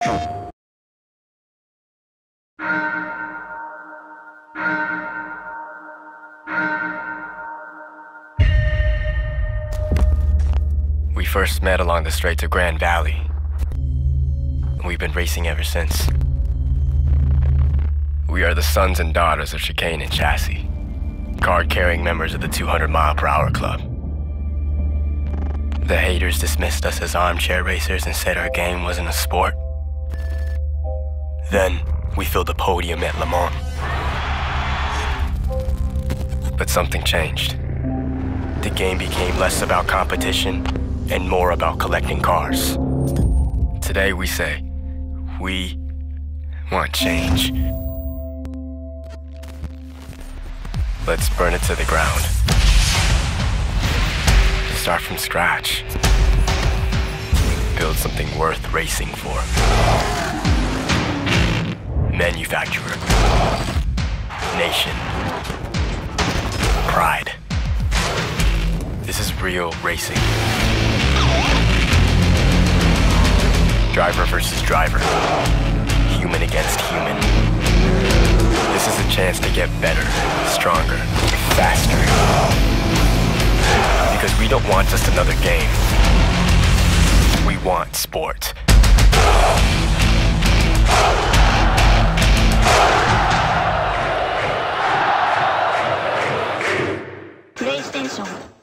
We first met along the Straights of Grand Valley. We've been racing ever since. We are the sons and daughters of Chicane and Chassis, card carrying members of the 200 mile per hour club. The haters dismissed us as armchair racers and said our game wasn't a sport. Then we filled the podium at Le Mans. But something changed. The game became less about competition and more about collecting cars. Today we say, we want change. Let's burn it to the ground. Start from scratch. Build something worth racing for. Manufacturer. Nation. Pride. This is real racing. Driver versus driver. Human against human. This is a chance to get better, stronger, faster. Because we don't want just another game. We want sport. extension。